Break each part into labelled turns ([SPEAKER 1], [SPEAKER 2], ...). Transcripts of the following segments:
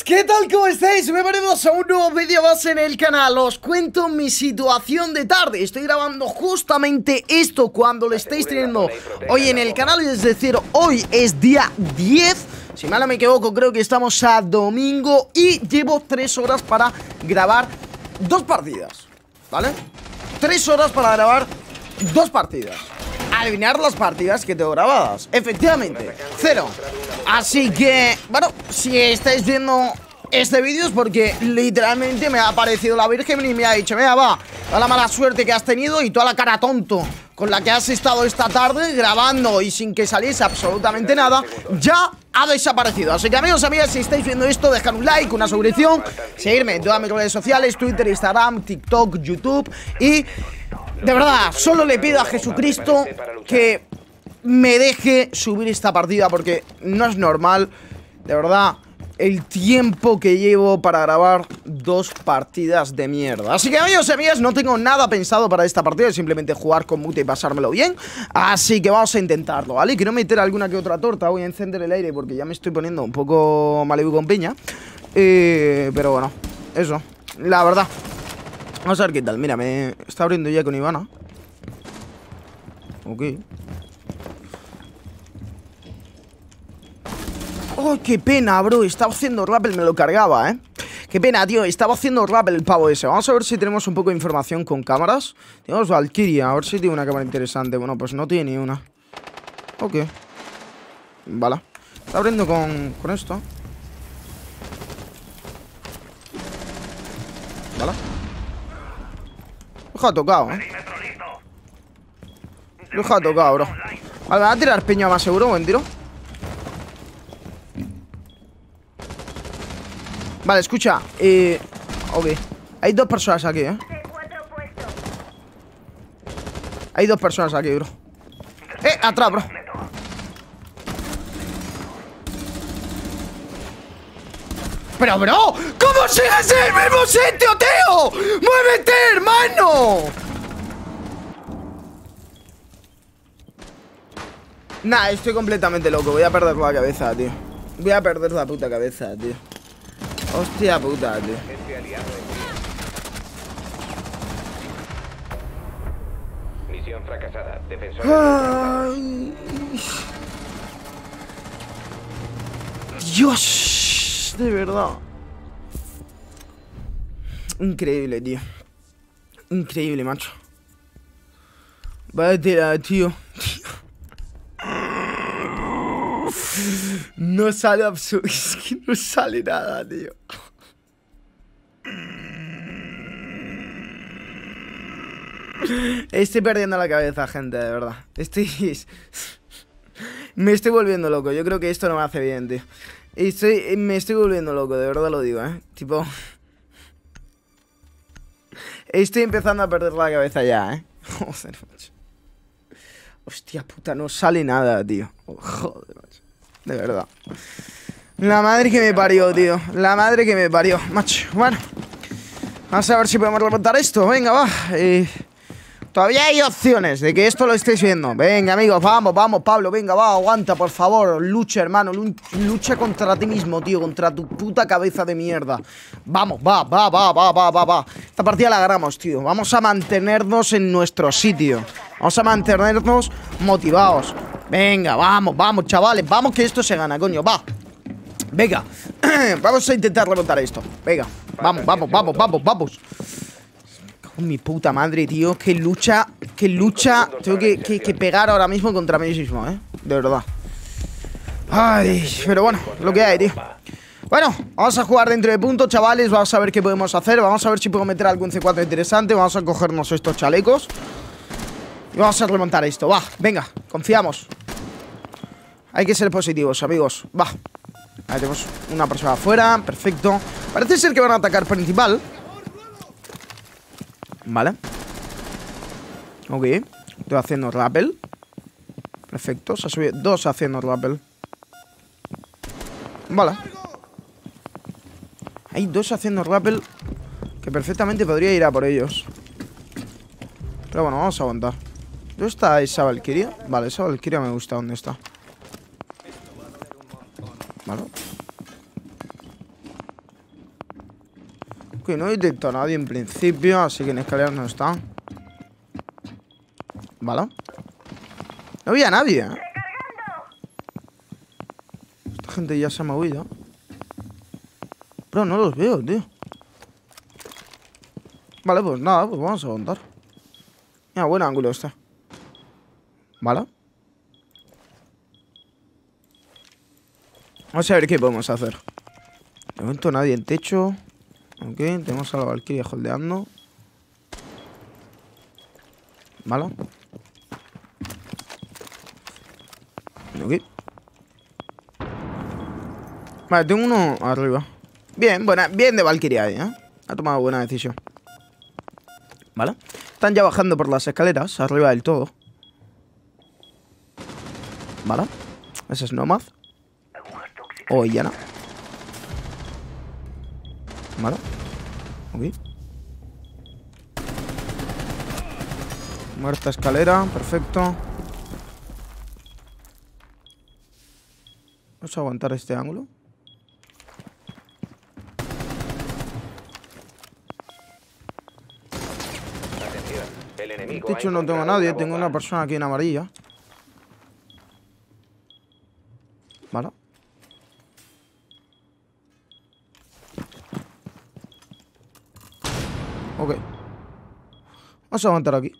[SPEAKER 1] amigos, ¿qué tal? ¿Cómo estáis? Bienvenidos a un nuevo vídeo más en el canal Os cuento mi situación de tarde Estoy grabando justamente esto cuando lo estáis teniendo hoy en el canal Es decir, hoy es día 10 Si mal no me equivoco, creo que estamos a domingo Y llevo 3 horas para grabar dos partidas ¿Vale? 3 horas para grabar dos partidas adivinar las partidas que tengo grabadas. Efectivamente, cero. Así que, bueno, si estáis viendo este vídeo es porque literalmente me ha aparecido la Virgen y me ha dicho Mira, va, toda la mala suerte que has tenido y toda la cara tonto con la que has estado esta tarde grabando y sin que saliese absolutamente nada Ya ha desaparecido Así que amigos, amigas, si estáis viendo esto, dejad un like, una suscripción Seguirme en todas mis redes sociales, Twitter, Instagram, TikTok, YouTube y... De verdad, solo le pido a Jesucristo que me deje subir esta partida porque no es normal, de verdad, el tiempo que llevo para grabar dos partidas de mierda. Así que amigos y amigas, no tengo nada pensado para esta partida, simplemente jugar con mute y pasármelo bien. Así que vamos a intentarlo, ¿vale? Quiero meter alguna que otra torta, voy a encender el aire porque ya me estoy poniendo un poco malevo con piña. Eh, pero bueno, eso, la verdad. Vamos a ver qué tal. Mira, me está abriendo ya con Ivana. Ok. ¡Oh, qué pena, bro! Estaba haciendo rappel, me lo cargaba, ¿eh? Qué pena, tío, estaba haciendo rappel el pavo ese Vamos a ver si tenemos un poco de información con cámaras Tenemos Valkyria, a ver si tiene una cámara interesante Bueno, pues no tiene una Ok Vale Está abriendo con, con esto Lo ha tocado, ¿eh? Lo ha tocado, bro. Vale, va a tirar peña más seguro, buen tiro. Vale, escucha eh, Ok. Hay dos personas aquí, ¿eh? Hay dos personas aquí, bro. Eh, atrás, bro Pero, bro ¿Cómo sigues en el mismo sitio, tío? ¡Muévete, hermano! Nah, estoy completamente loco Voy a perder la cabeza, tío Voy a perder la puta cabeza, tío Hostia puta, tío.
[SPEAKER 2] Misión fracasada. Defensor.
[SPEAKER 1] Dios, de verdad. Increíble, tío. Increíble, macho. Vaya tela, tío. No sale absolutamente. Es que no sale nada, tío. Estoy perdiendo la cabeza, gente, de verdad. Estoy. Me estoy volviendo loco. Yo creo que esto no me hace bien, tío. Estoy... Me estoy volviendo loco, de verdad lo digo, ¿eh? Tipo. Estoy empezando a perder la cabeza ya, ¿eh? Joder, macho. Hostia puta, no sale nada, tío. Joder, macho. De verdad. La madre que me parió, tío. La madre que me parió, macho. Bueno. Vamos a ver si podemos remontar esto. Venga, va. Eh, todavía hay opciones de que esto lo estéis viendo. Venga, amigos, vamos, vamos, Pablo. Venga, va, aguanta, por favor. Lucha, hermano. Lucha contra ti mismo, tío. Contra tu puta cabeza de mierda. Vamos, va, va, va, va, va, va, va. Esta partida la ganamos, tío. Vamos a mantenernos en nuestro sitio. Vamos a mantenernos motivados. Venga, vamos, vamos, chavales Vamos que esto se gana, coño, va Venga, vamos a intentar remontar esto Venga, vamos, vamos, vamos, vamos, vamos mi puta madre, tío. Qué lucha, qué lucha Tengo que, que, pegar ahora mismo contra mí mismo, eh. De verdad. Ay, pero bueno, lo que hay, tío. Bueno, vamos a jugar dentro de punto, chavales. Vamos a ver qué podemos hacer. Vamos a ver si puedo meter algún C4 interesante. Vamos a cogernos estos chalecos. Y vamos a remontar esto, va, venga, confiamos. Hay que ser positivos, amigos. Va, ahí tenemos una persona afuera Perfecto, parece ser que van a atacar principal Vale Ok, estoy haciendo rappel. Perfecto, se ha subido dos haciendo rappel. Vale. Hay dos haciendo rappel Que perfectamente podría ir a por ellos. Pero bueno, vamos a aguantar. ¿Dónde está esa Valkyria? Vale, esa Valkyria me gusta. ¿Dónde está? Ok, no detecto a nadie en principio, así que en escaleras no está. ¿Vale? No había nadie. Esta gente ya se ha movido. Pero no los veo, tío. Vale, pues nada, pues vamos a aguantar. Mira, buen ángulo este. ¿Vale? Vamos a ver qué podemos hacer. De momento nadie en techo. Ok, tenemos a la Valkyria holdeando. ¿Vale? Ok. Vale, tengo uno arriba. Bien, buena, bien de Valkyria ahí, ¿eh? Ha tomado buena decisión. ¿Vale? Están ya bajando por las escaleras, arriba del todo. ¿Vale? Ese es Nomad. O Yana. ¿Vale? Ok. Muerta escalera, perfecto. Vamos a aguantar este ángulo.
[SPEAKER 2] Ha
[SPEAKER 1] techo no tengo a nadie, tengo una persona aquí en amarilla. ¿Vale? Ok. Vamos a aguantar aquí.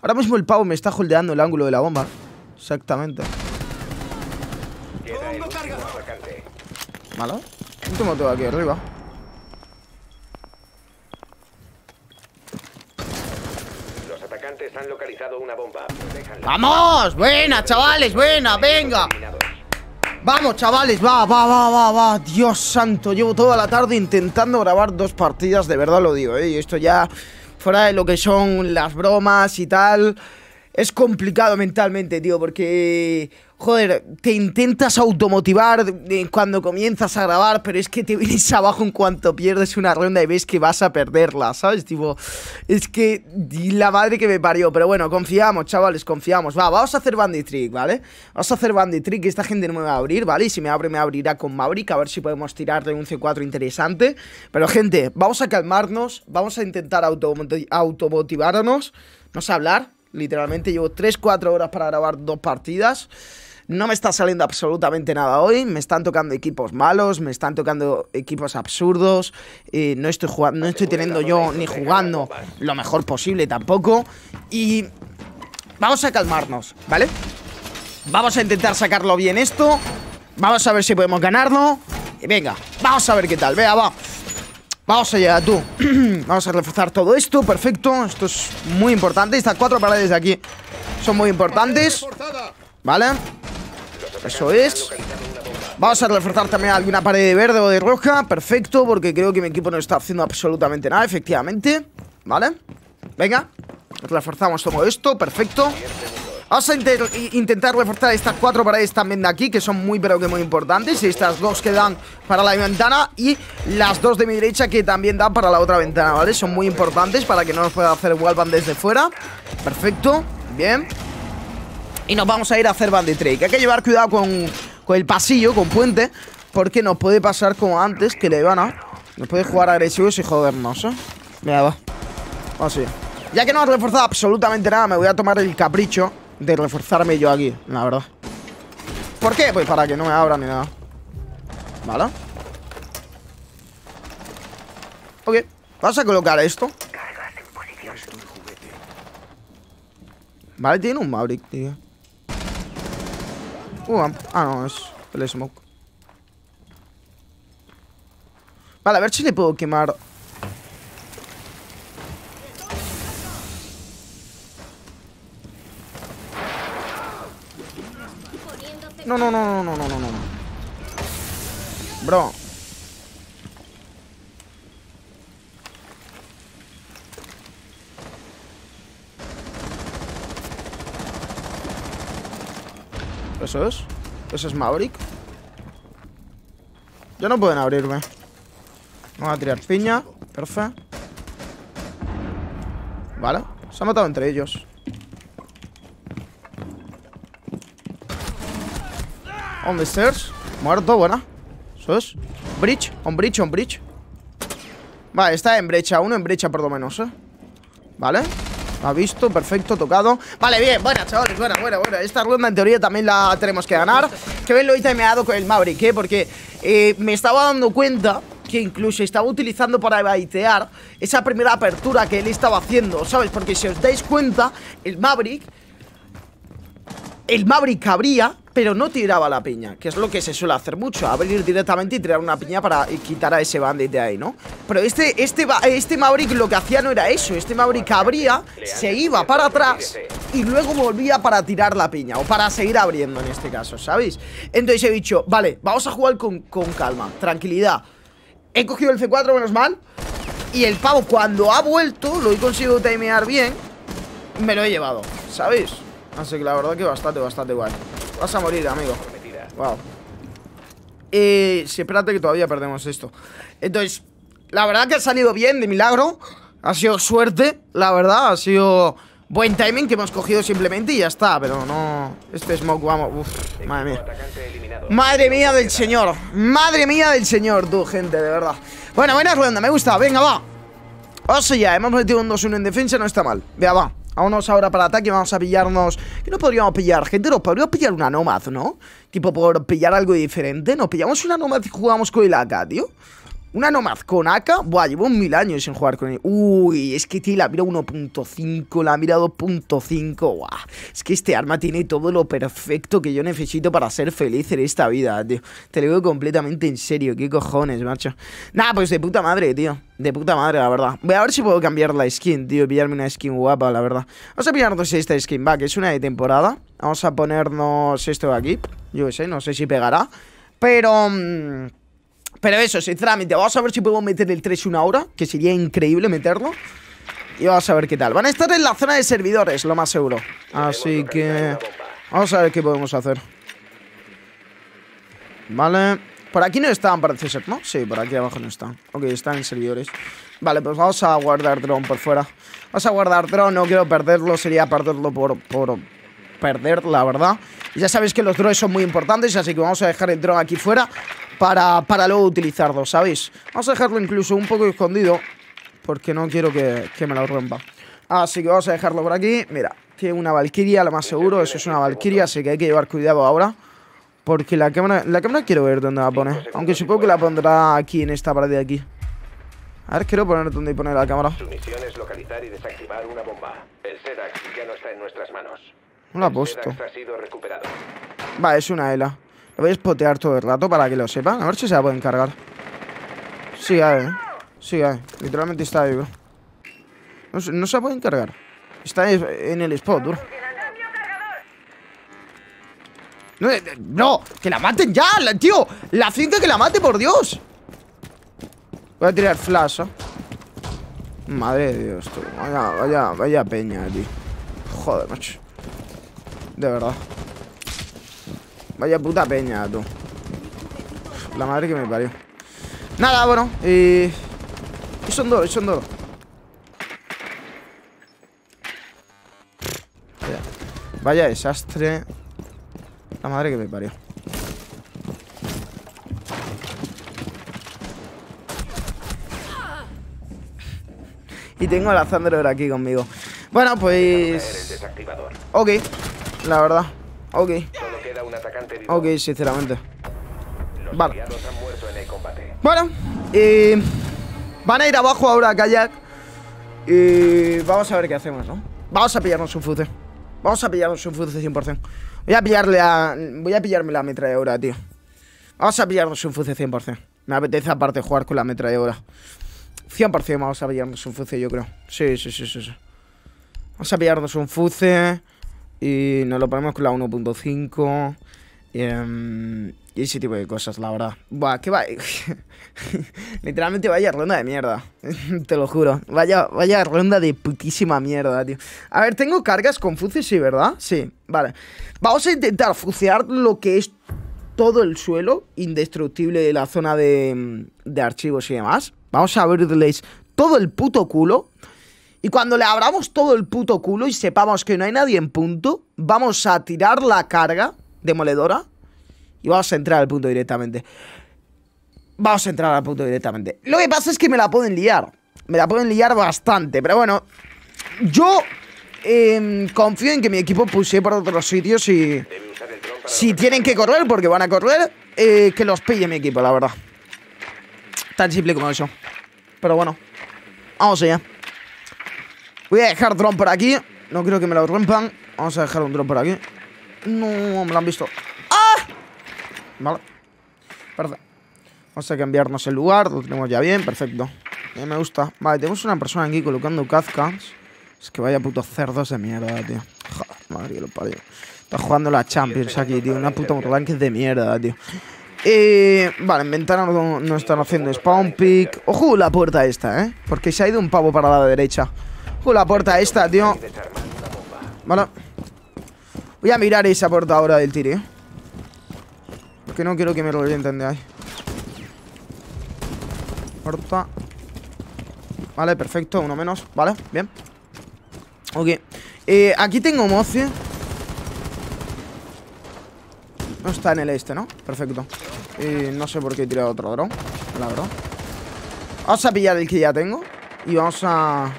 [SPEAKER 1] Ahora mismo el pavo me está holdeando el ángulo de la bomba. Exactamente.
[SPEAKER 2] El último
[SPEAKER 1] todo aquí arriba.
[SPEAKER 2] Los atacantes han localizado una bomba.
[SPEAKER 1] ¡Vamos! ¡Buena, chavales! ¡Buena! ¡Venga! Vamos, chavales, va, va, va, va, va. Dios santo, llevo toda la tarde intentando grabar dos partidas, de verdad lo digo, ¿eh? Y esto ya, fuera de lo que son las bromas y tal, es complicado mentalmente, tío, porque, joder, te intentas automotivar cuando comienzas a grabar, pero es que te vienes abajo en cuanto pierdes una ronda y ves que vas a perderla, ¿sabes? Tipo, es que la madre que me parió, pero bueno, confiamos, chavales, confiamos. Va, vamos a hacer Bandit Trick, ¿vale? Vamos a hacer Bandit Trick, esta gente no me va a abrir, ¿vale? Y si me abre, me abrirá con Maverick, a ver si podemos tirar de un C4 interesante. Pero, gente, vamos a calmarnos, vamos a intentar automoti- automotivarnos, no sé hablar, literalmente llevo 3-4 horas para grabar dos partidas. No me está saliendo absolutamente nada hoy. Me están tocando equipos malos, me están tocando equipos absurdos. eh, no estoy jugando, no estoy teniendo yo ni jugando lo mejor posible tampoco. Y vamos a calmarnos, ¿vale? Vamos a intentar sacarlo bien esto. Vamos a ver si podemos ganarlo. Y venga, vamos a ver qué tal. Vea, va. Vamos allá, tú. Vamos a reforzar todo esto, perfecto. Esto es muy importante. Estas cuatro paredes de aquí son muy importantes. ¿Vale? Eso es. Vamos a reforzar también alguna pared de verde o de roja. Perfecto, porque creo que mi equipo no está haciendo absolutamente nada, efectivamente. ¿Vale? Venga. Reforzamos todo esto, perfecto. Vamos a intentar reforzar estas cuatro paredes también de aquí, que son muy pero que muy importantes. Y estas dos que dan para la ventana y las dos de mi derecha que también dan para la otra ventana, ¿vale? Son muy importantes para que no nos pueda hacer wallbang desde fuera. Perfecto, bien. Y nos vamos a ir a hacer bandit trick. Hay que llevar cuidado con, con el pasillo, con puente, porque nos puede pasar como antes, que le van a... Nos puede jugar agresivos y jodernos, ¿eh? Mira, va. Allá. Ya que no has reforzado absolutamente nada, me voy a tomar el capricho de reforzarme yo aquí, la verdad. ¿Por qué? Pues para que no me abran ni nada. ¿Vale? Ok, vamos a colocar esto. Vale, tiene un Maverick, tío. Uh, ah, no, es el smoke. Vale, a ver si le puedo quemar. No, no, no, no, no, no, no, no. Bro. Eso es. Eso es Maverick. Ya no pueden abrirme. Vamos a tirar piña. Perfecto. Vale. Se ha matado entre ellos. On the stairs. Muerto, buena. Eso es. Bridge, on bridge, on bridge. Vale, está en brecha, uno en brecha por lo menos, ¿eh? Vale ha visto, perfecto, tocado Vale, bien, buena, chavales, buena, buena, buena Esta ronda en teoría también la tenemos que ganar Que bien lo hice me ha dado con el Maverick, ¿eh? Porque eh, me estaba dando cuenta que incluso estaba utilizando para baitear esa primera apertura que él estaba haciendo, ¿sabes? Porque si os dais cuenta, el Maverick el Maverick abría, pero no tiraba la piña, que es lo que se suele hacer mucho, abrir directamente y tirar una piña para quitar a ese bandit de ahí, ¿no? Pero este, este, este Maverick lo que hacía no era eso, este Maverick abría, se iba para atrás y luego volvía para tirar la piña, o para seguir abriendo en este caso, ¿sabéis? Entonces he dicho, vale, vamos a jugar con, con calma, tranquilidad. He cogido el C4, menos mal, y el pavo cuando ha vuelto, lo he conseguido timear bien, me lo he llevado, ¿sabéis? Así que la verdad que bastante, bastante guay. Vas a morir, amigo. Wow Eh, sí, espérate que todavía perdemos esto. Entonces, la verdad que ha salido bien, de milagro. Ha sido suerte, la verdad. Ha sido buen timing que hemos cogido simplemente y ya está Pero no... Este smoke, vamos, Uf, madre mía. Madre mía del señor Madre mía del señor, tú, gente, de verdad. Bueno, buena ronda, me gusta, venga, va. O sea, ya, hemos metido un 2-1 en defensa, no está mal. Vea, va Vámonos ahora para ataque, vamos a pillarnos... ¿Qué no podríamos pillar? Gente, nos podríamos pillar una Nomad, ¿no? Tipo, por pillar algo diferente Nos pillamos una Nomad y jugamos con el AK, tío una Nomad con AK, buah, llevo mil años sin jugar con él. Uy, es que tiene la mira 1.5, la mira 2.5, buah. Es que este arma tiene todo lo perfecto que yo necesito para ser feliz en esta vida, tío. Te lo digo completamente en serio, qué cojones, macho. Nada, pues de puta madre, tío. De puta madre, la verdad. Voy a ver si puedo cambiar la skin, tío, pillarme una skin guapa, la verdad. Vamos a pillarnos esta skin, va, que es una de temporada. Vamos a ponernos esto de aquí. Yo qué sé, no sé si pegará. Pero... Mmm, pero eso, sinceramente, vamos a ver si podemos meter el 3-1 ahora, que sería increíble meterlo. Y vamos a ver qué tal. Van a estar en la zona de servidores, lo más seguro. Así que... Vamos a ver qué podemos hacer. Vale. Por aquí no están, parece ser, ¿no? Sí, por aquí abajo no están. Ok, están en servidores. Vale, pues vamos a guardar drone por fuera. Vamos a guardar drone, no quiero perderlo. Sería perderlo por, por perder, la verdad. Ya sabéis que los drones son muy importantes, así que vamos a dejar el drone aquí fuera para, para luego utilizarlo, ¿sabéis? Vamos a dejarlo incluso un poco escondido porque no quiero que, me lo rompa. Así que vamos a dejarlo por aquí. Mira, tiene una Valkyria, lo más seguro. Eso es una Valkyria, así que hay que llevar cuidado ahora. Porque la cámara, la cámara quiero ver dónde va a poner. Aunque supongo que la pondrá aquí, en esta pared de aquí. A ver, quiero poner dónde pone la cámara.
[SPEAKER 2] Su misión es localizar y desactivar una bomba. El ya no está en nuestras manos.
[SPEAKER 1] No la ha puesto.
[SPEAKER 2] Ha sido recuperado.
[SPEAKER 1] Va, es una ELA. Lo voy a spotear todo el rato para que lo sepan. A ver si se la pueden cargar. Sí, hay, ¿eh? Sí, hay. Literalmente está bro. No, no se la pueden cargar. Está en el spot, bro. No, eh, no, que la maten ya, tío. La finca que la mate, por Dios. Voy a tirar flash, ¿eh? Madre de Dios, tío. Vaya, vaya, vaya peña, tío. Joder, macho. De verdad. Vaya puta peña, tú. La madre que me parió. Nada, bueno. Y son dos, son dos. Vaya. Desastre. La madre que me parió. Y tengo a la Thunderer aquí conmigo. Bueno, pues... Ok, la verdad. Ok. Ok, sinceramente. vale. Bueno, eh, van a ir abajo ahora a kayak. Y vamos a ver qué hacemos, ¿no? Vamos a pillarnos un fuce. Vamos a pillarnos un fuce 100%. Voy a pillarle a. Voy a pillarme la metralladora, tío. Vamos a pillarnos un fuce 100%. Me apetece aparte jugar con la metralladora. 100% vamos a pillarnos un fuce, yo creo. Sí, sí, sí, sí, sí. Vamos a pillarnos un fuce. Y nos lo ponemos con la 1.5. Em, y, ese tipo de cosas, la verdad. Buah, que va. Literalmente vaya ronda de mierda. Te lo juro. Vaya, vaya ronda de putísima mierda, tío. A ver, tengo cargas con Fuce, sí, ¿verdad? Sí, vale. Vamos a intentar fucear lo que es todo el suelo indestructible de la zona de, de archivos y demás. Vamos a abrirles todo el puto culo. Y cuando le abramos todo el puto culo y sepamos que no hay nadie en punto, vamos a tirar la carga demoledora y vamos a entrar al punto directamente. Vamos a entrar al punto directamente. Lo que pasa es que me la pueden liar. Me la pueden liar bastante. Pero bueno, yo em, confío en que mi equipo puse por otros sitios y... Si tienen que correr, porque van a correr, eh, que los pille mi equipo, la verdad. Tan simple como eso. Pero bueno, vamos allá. Voy a dejar dron por aquí. No creo que me lo rompan. Vamos a dejar un dron por aquí. No, me lo han visto. ¡Ah! Vale. Perfecto. Vamos a cambiarnos el lugar. Lo tenemos ya bien. Perfecto. Ya me gusta. Vale, tenemos una persona aquí colocando Kazkans. Es que vaya putos cerdos de mierda, tío. Joder, madre que lo parió. Está jugando la Champions aquí, tío. Una puta ranking de mierda, tío. Eh, vale, en ventana no, no están haciendo spawn pick. Ojo la puerta esta, ¿eh? Porque se ha ido un pavo para la derecha. Ojo la puerta esta, tío. Vale. Voy a mirar esa puerta ahora del tiri, ¿eh? Porque no quiero que me revienten de ahí. Puerta. Vale, perfecto, uno menos. Vale, bien. Ok. Eh, aquí tengo Mozi. No está en el este, ¿no? Perfecto. Y no sé por qué he tirado otro dron, la verdad. Vamos a pillar el que ya tengo. Y vamos a...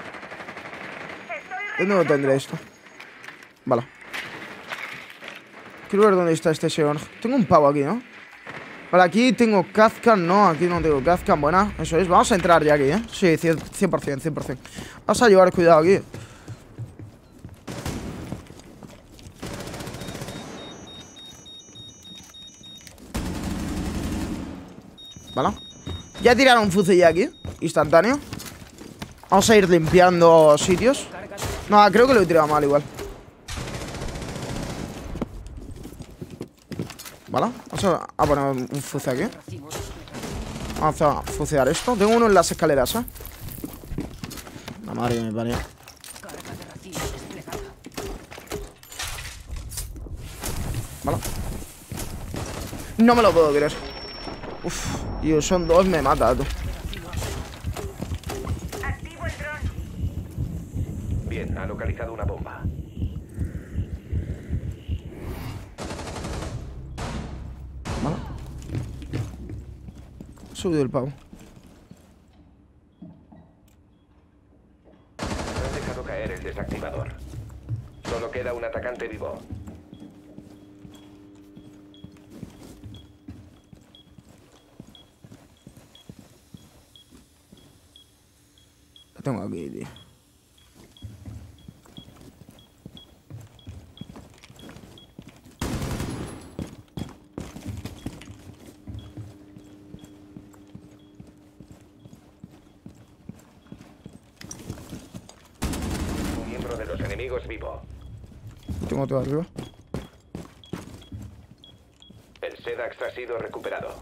[SPEAKER 1] ¿Dónde lo tendré esto? Vale. Quiero ver dónde está este señor. Tengo un pavo aquí, ¿no? Vale, aquí tengo Kazkan. No, aquí no tengo Kazkan. Buena, eso es. Vamos a entrar ya aquí, ¿eh? Sí, 100%, 100%. Vamos a llevar cuidado aquí. Vale. Ya tiraron un fusil aquí. Instantáneo. Vamos a ir limpiando sitios. No, creo que lo he tirado mal igual. Vale, vamos a, poner un fuce aquí. Vamos a fucear esto. Tengo uno en las escaleras, ¿eh? La madre me parió. Vale. No me lo puedo creer. Uf, tío, son dos, me mata, tú.
[SPEAKER 2] Bien, ha localizado una bomba.
[SPEAKER 1] Subido el pavo.
[SPEAKER 2] Han dejado caer el desactivador. Solo queda un atacante vivo.
[SPEAKER 1] Lo tengo aquí, tío.
[SPEAKER 2] Un miembro de los enemigos vivo.
[SPEAKER 1] Tengo arriba.
[SPEAKER 2] El Sedax ha sido recuperado.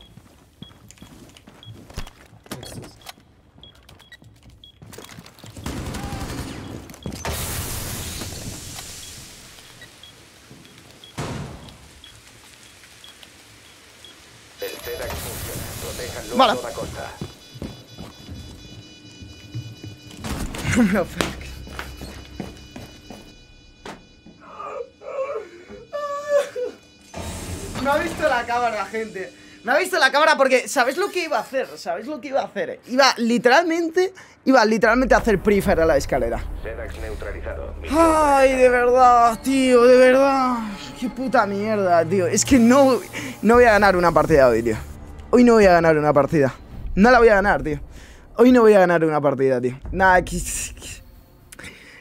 [SPEAKER 2] El Sedax funciona. Protéjanlo a toda costa.
[SPEAKER 1] No me ha visto la cámara, gente. No ha visto la cámara porque ¿sabes lo que iba a hacer? ¿Sabes lo que iba a hacer? Iba literalmente, iba literalmente a hacer prefer a la escalera.
[SPEAKER 2] Neutralizado.
[SPEAKER 1] Ay, de verdad, tío, de verdad. Qué puta mierda, tío. Es que no, no voy a ganar una partida hoy, tío. Hoy no voy a ganar una partida. No la voy a ganar, tío. Hoy no voy a ganar una partida, tío. Nada, que-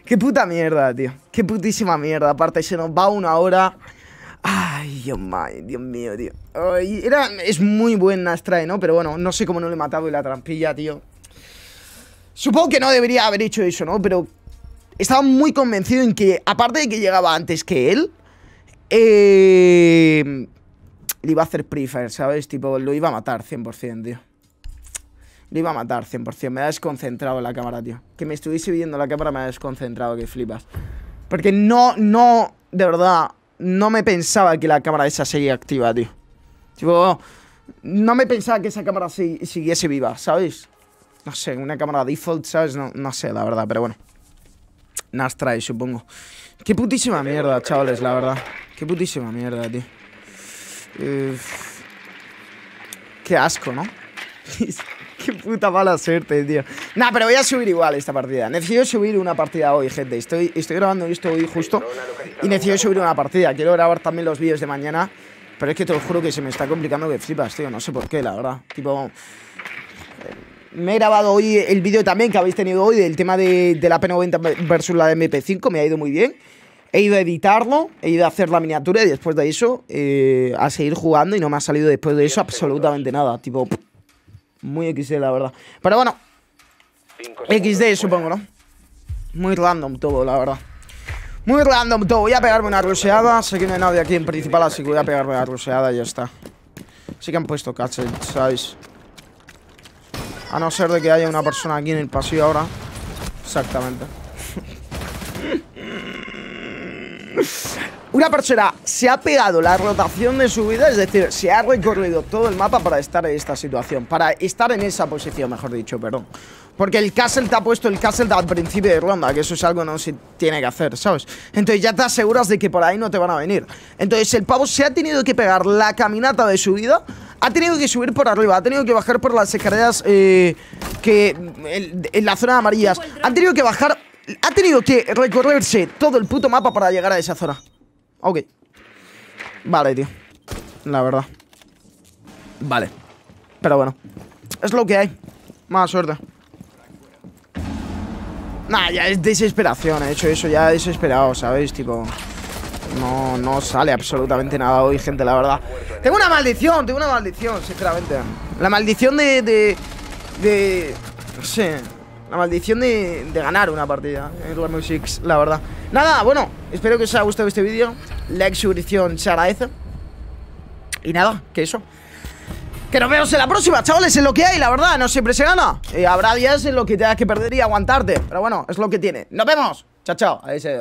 [SPEAKER 1] Qué puta mierda, tío. Qué putísima mierda. Aparte, se nos va una hora. Ay, Dios mío, Dios mío, tío. Era, es muy buena Stray, ¿no? Pero bueno, no sé cómo no le he matado y la trampilla, tío. Supongo que no debería haber hecho eso, ¿no? Pero estaba muy convencido en que, aparte de que llegaba antes que él, eh, le iba a hacer prefer, ¿sabes? Tipo, lo iba a matar 100%, tío. Lo iba a matar 100%. Me ha desconcentrado la cámara, tío. Que me estuviese viendo la cámara me ha desconcentrado, que flipas. Porque no, no, de verdad, no me pensaba que la cámara esa seguía activa, tío. Tipo, no me pensaba que esa cámara si- siguiese viva, ¿sabes? No sé, una cámara default, ¿sabes? No, no sé, la verdad, pero bueno. Nastray, supongo. Qué putísima mierda, chavales, la verdad. Qué putísima mierda, tío. Qué asco, ¿no? Qué puta mala suerte, tío. Nah, pero voy a subir igual esta partida. Necesito subir una partida hoy, gente. Estoy, estoy grabando esto hoy justo. Y necesito subir una partida. Quiero grabar también los vídeos de mañana. Pero es que te lo juro que se me está complicando que flipas, tío. No sé por qué, la verdad. Tipo. Me he grabado hoy el vídeo también que habéis tenido hoy del tema de, la P90 versus la de MP5. Me ha ido muy bien. He ido a editarlo, he ido a hacer la miniatura y después de eso eh, a seguir jugando y no me ha salido después de eso absolutamente nada. Tipo, muy XD la verdad. Pero bueno, XD supongo, ¿no? Muy random todo, la verdad. Muy random todo. Voy a pegarme una ruseada. Sé que no hay nadie aquí en principal, así que voy a pegarme una ruseada y ya está. Sí que han puesto catcher, ¿sabes? A no ser de que haya una persona aquí en el pasillo ahora. Exactamente. Una persona se ha pegado la rotación de su vida, es decir, se ha recorrido todo el mapa para estar en esta situación, para estar en esa posición, mejor dicho, perdón. Porque el castle te ha puesto el castle al principio de ronda, que eso es algo que no se tiene que hacer, ¿sabes? Entonces ya te aseguras de que por ahí no te van a venir. Entonces el pavo se ha tenido que pegar la caminata de su vida, ha tenido que subir por arriba, ha tenido que bajar por las escaleras eh, que en la zona de amarillas, ha tenido que bajar, ha tenido que recorrerse todo el puto mapa para llegar a esa zona. Ok. Vale, tío. La verdad. Vale. Pero bueno. Es lo que hay. Mala suerte. Nah, ya es desesperación. He hecho eso ya desesperado, ¿sabéis? Tipo... No, no sale absolutamente nada hoy, gente, la verdad. Tengo una maldición, tengo una maldición, sinceramente. La maldición de... De... de no sé... La maldición de, de ganar una partida en Six, la verdad. Nada, bueno, espero que os haya gustado este vídeo. Like, suscripción, se agradece. Y nada, que eso. Que nos vemos en la próxima, chavales, en lo que hay, la verdad, no siempre se gana. Eh, habrá días en los que tengas que perder y aguantarte. Pero bueno, es lo que tiene. ¡Nos vemos! Chao, chao. Adiós, adiós.